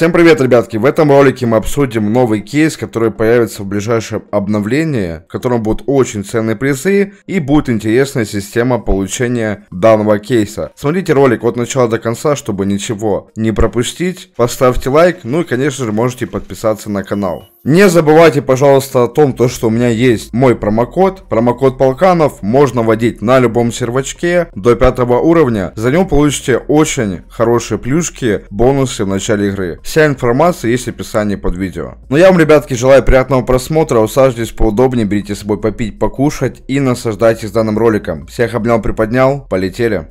Всем привет, ребятки! В этом ролике мы обсудим новый кейс, который появится в ближайшем обновлении, в котором будут очень ценные призы и будет интересная система получения данного кейса. Смотрите ролик от начала до конца, чтобы ничего не пропустить. Поставьте лайк, ну и конечно же можете подписаться на канал. Не забывайте, пожалуйста, о том, то, что у меня есть мой промокод. Промокод Полканов можно вводить на любом сервачке до пятого уровня. За него получите очень хорошие плюшки, бонусы в начале игры. Вся информация есть в описании под видео. Ну я вам, ребятки, желаю приятного просмотра. Усаживайтесь поудобнее, берите с собой попить, покушать и наслаждайтесь данным роликом. Всех обнял, приподнял, полетели.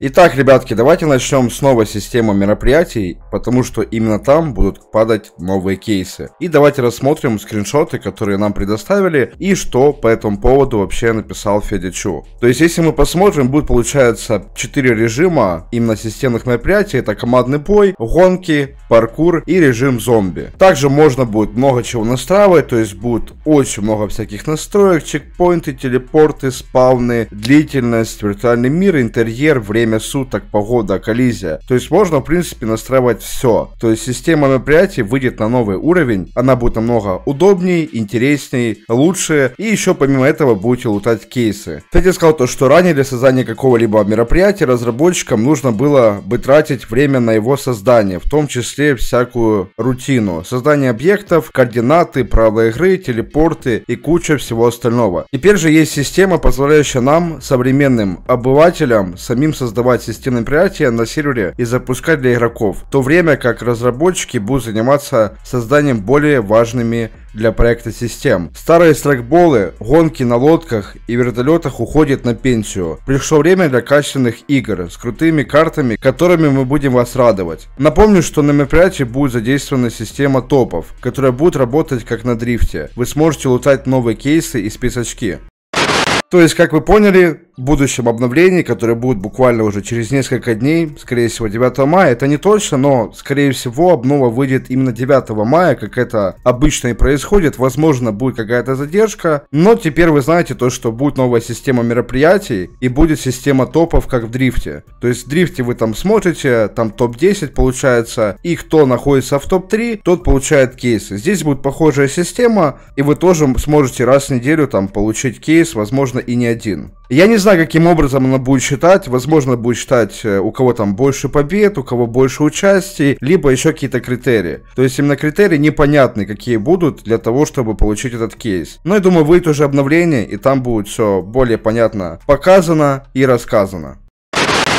Итак, ребятки, давайте начнем с новой системы мероприятий, потому что именно там будут падать новые кейсы. И давайте рассмотрим скриншоты, которые нам предоставили, и что по этому поводу вообще написал Федя Чу. То есть, если мы посмотрим, будет получается 4 режима именно системных мероприятий. Это командный бой, гонки, паркур и режим зомби. Также можно будет много чего настраивать, то есть будет очень много всяких настроек, чекпоинты, телепорты, спавны, длительность, виртуальный мир, интерьер, время время суток, погода, коллизия. То есть можно, в принципе, настраивать все. То есть система мероприятий выйдет на новый уровень. Она будет намного удобнее, интереснее, лучше. И еще помимо этого будете лутать кейсы. Кстати, сказал то, что ранее для создания какого-либо мероприятия разработчикам нужно было бы тратить время на его создание, в том числе всякую рутину. Создание объектов, координаты, правила игры, телепорты и куча всего остального. Теперь же есть система, позволяющая нам, современным обывателям, самим создать создавать системные мероприятия на сервере и запускать для игроков, в то время как разработчики будут заниматься созданием более важными для проекта систем. Старые страйкболы, гонки на лодках и вертолетах уходят на пенсию. Пришло время для качественных игр с крутыми картами, которыми мы будем вас радовать. Напомню, что на мероприятии будет задействована система топов, которая будет работать как на дрифте. Вы сможете лутать новые кейсы и списочки. То есть, как вы поняли, будущем обновлении, которое будет буквально уже через несколько дней, скорее всего 9 мая, это не точно, но скорее всего обнова выйдет именно 9 мая, как это обычно и происходит, возможно будет какая-то задержка, но теперь вы знаете то, что будет новая система мероприятий и будет система топов, как в дрифте. То есть в дрифте вы там смотрите, там топ-10 получается, и кто находится в топ-3, тот получает кейсы. Здесь будет похожая система, и вы тоже сможете раз в неделю там получить кейс, возможно и не один. Я не знаю, каким образом она будет считать. Возможно, будет считать, э, у кого там больше побед, у кого больше участий, либо еще какие-то критерии. То есть именно критерии непонятны, какие будут для того, чтобы получить этот кейс. Но я думаю, выйдет уже обновление, и там будет все более понятно показано и рассказано.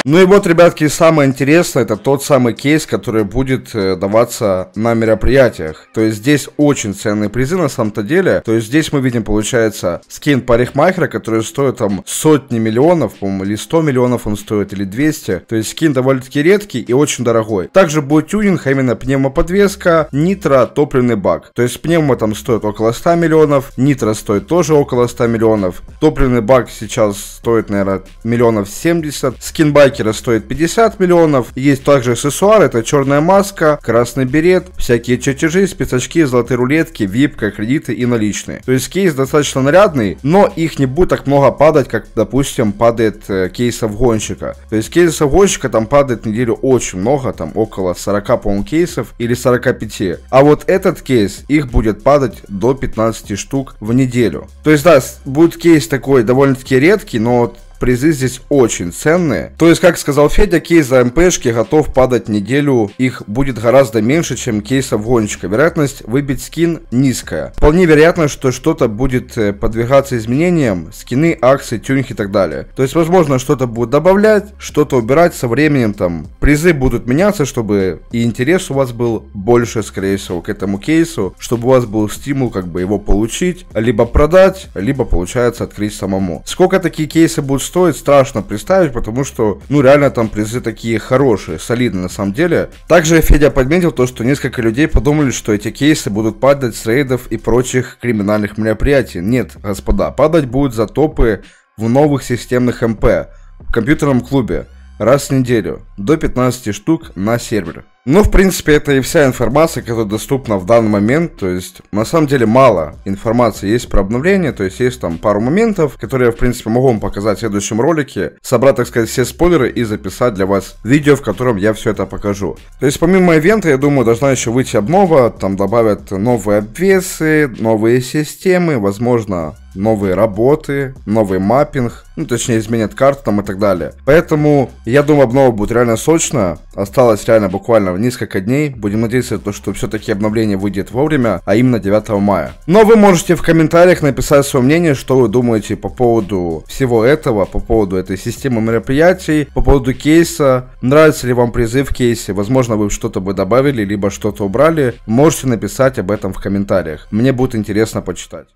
Ну и вот, ребятки, самое интересное, это тот самый кейс, который будет э, даваться на мероприятиях. То есть здесь очень ценные призы на самом-то деле. То есть здесь мы видим, получается, скин парикмахера, который стоит там сотни миллионов, по-моему, или 100 миллионов он стоит, или 200. То есть скин довольно-таки редкий и очень дорогой. Также будет тюнинг, а именно пневмоподвеска, нитро, топливный бак. То есть пневмо там стоит около 100 миллионов, нитро стоит тоже около 100 миллионов. Топливный бак сейчас стоит, наверное, миллионов 70. Скин байк Байкера стоит 50 миллионов. Есть также аксессуары, это черная маска, красный берет, всякие чертежи, спецочки, золотые рулетки, випка, кредиты и наличные. То есть кейс достаточно нарядный, но их не будет так много падать, как, допустим, падает э, кейсов гонщика. То есть кейсов гонщика там падает неделю очень много, там около 40, по-моему, кейсов или 45. А вот этот кейс, их будет падать до 15 штук в неделю. То есть, да, будет кейс такой довольно-таки редкий, но Призы здесь очень ценные. То есть, как сказал Федя, кейс за МПшки готов падать неделю. Их будет гораздо меньше, чем кейсов гонщика. Вероятность выбить скин низкая. Вполне вероятно, что что-то будет э, подвигаться изменениям. Скины, акции, тюнинг и так далее. То есть, возможно, что-то будет добавлять, что-то убирать со временем. Там призы будут меняться, чтобы и интерес у вас был больше, скорее всего, к этому кейсу. Чтобы у вас был стимул как бы его получить. Либо продать, либо, получается, открыть самому. Сколько такие кейсы будут стоит, страшно представить, потому что, ну, реально там призы такие хорошие, солидные на самом деле. Также Федя подметил то, что несколько людей подумали, что эти кейсы будут падать с рейдов и прочих криминальных мероприятий. Нет, господа, падать будут за топы в новых системных МП, в компьютерном клубе. Раз в неделю, до 15 штук на сервер. Ну, в принципе, это и вся информация, которая доступна в данный момент. То есть, на самом деле, мало информации есть про обновление. То есть, есть там пару моментов, которые я, в принципе, могу вам показать в следующем ролике. Собрать, так сказать, все спойлеры и записать для вас видео, в котором я все это покажу. То есть, помимо ивента, я думаю, должна еще выйти обнова. Там добавят новые обвесы, новые системы, возможно, новые работы, новый маппинг, ну, точнее, изменят карту там и так далее. Поэтому, я думаю, обнова будет реально сочно. Осталось реально буквально несколько дней. Будем надеяться, то, что все-таки обновление выйдет вовремя, а именно 9 мая. Но вы можете в комментариях написать свое мнение, что вы думаете по поводу всего этого, по поводу этой системы мероприятий, по поводу кейса. Нравится ли вам призыв в кейсе? Возможно, вы что-то бы добавили, либо что-то убрали. Можете написать об этом в комментариях. Мне будет интересно почитать.